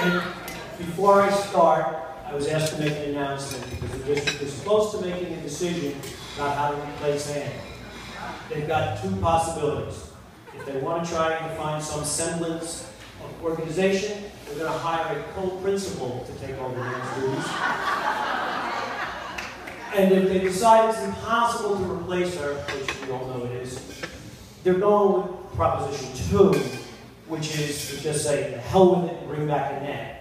And before I start, I was asked to make an announcement because the district is close to making a decision about how to replace Ann. They've got two possibilities. If they want to try and find some semblance of organization, they're going to hire a co-principal to take over Ann's duties. And if they decide it's impossible to replace her, which we all know it is, they're going with Proposition 2, which is just say, the hell with it bring back Annette.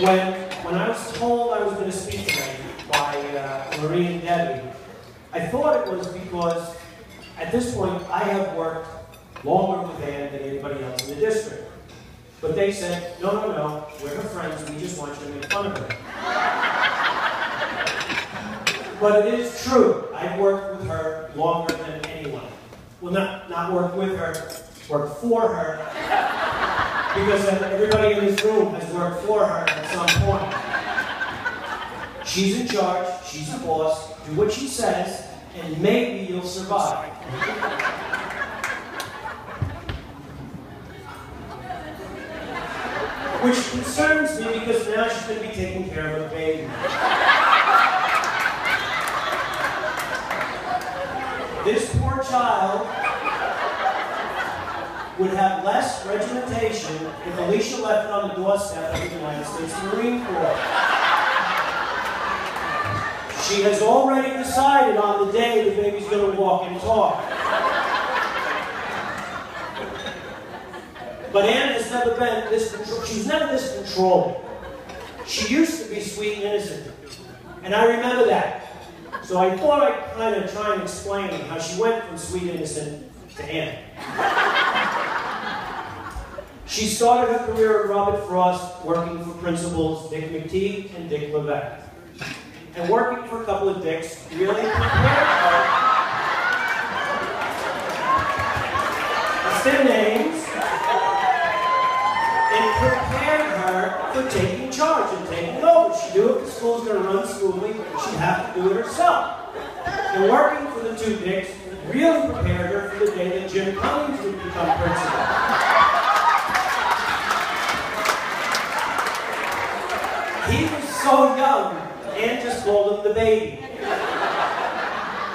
When, when I was told I was going to speak today by uh, Marie and Debbie, I thought it was because at this point I have worked longer with Ann than anybody else in the district. But they said, no, no, no, we're her friends, we just want you to make fun of her. but it is true, I've worked with her longer than anyone. Well, not, not worked with her, worked for her. Because everybody in this room has worked for her at some point. She's in charge, she's the boss, do what she says, and maybe you'll survive. Which concerns me because now she's going to be taking care of a baby. This poor child would have less regimentation if Alicia left it on the doorstep of the United States Marine Corps. She has already decided on the day the baby's going to walk and talk. But Ann has never been this control. She's never this controlled. She used to be sweet and innocent. And I remember that. So I thought I'd kind of try and explain how she went from sweet innocent to Ann. She started her career at Robert Frost working for principals Dick McTeague and Dick Levesque. And working for a couple of Dicks really prepared her. That's names. For taking charge and taking over. She knew if the school was going to run smoothly, she'd have to do it herself. And working for the two Dicks really prepared her for the day that Jim Cummings would become principal. He was so young, Ann just called him the baby.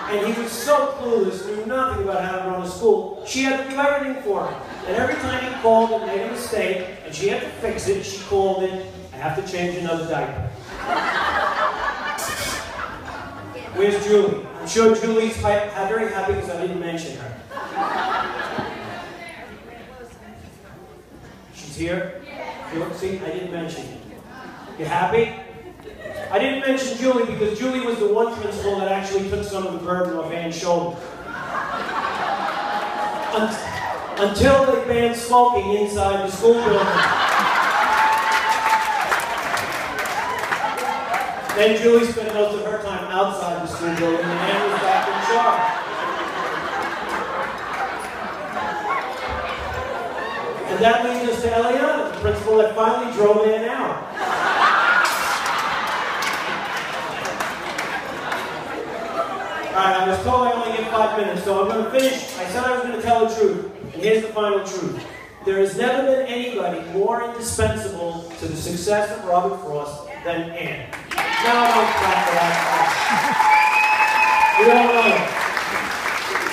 And he was so clueless, knew nothing about how to run a school. She had to do everything for him. And every time he called and made a mistake, and she had to fix it, she called it, I have to change another diaper. Where's Julie? I'm sure Julie's very happy because I didn't mention her. She's here? See, I didn't mention you. You happy? I didn't mention Julie because Julie was the one principal that actually took some of the burden off Ann's shoulders. Until they banned smoking inside the school building. Then Julie spent most of her time outside the school building and Ann was back in charge. And that leads us to Eliana, the principal that finally drove Ann out. Alright, I was told I only get five minutes, so I'm going to finish. I said I was going to tell the truth, and here's the final truth. There has never been anybody more indispensable to the success of Robert Frost than Anne. Now I don't for that. We all know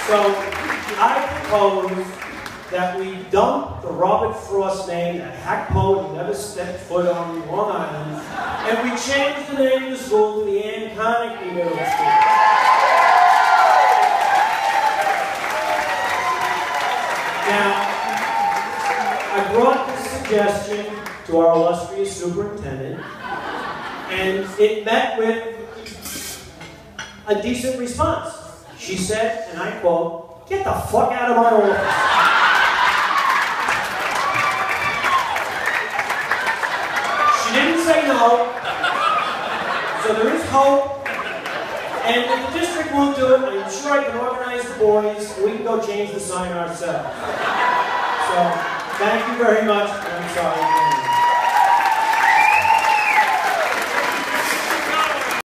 So, I propose that we dump the Robert Frost name, that hack poet never stepped foot on Long Island, and we change the name of the school to the Anne Carnegie Middle School. Suggestion to our illustrious superintendent, and it met with a decent response. She said, and I quote, get the fuck out of my office. She didn't say no, so there is hope and if the district won't do it, I'm sure I can organize the boys, we can go change the sign ourselves. So, thank you very much, I'm sorry.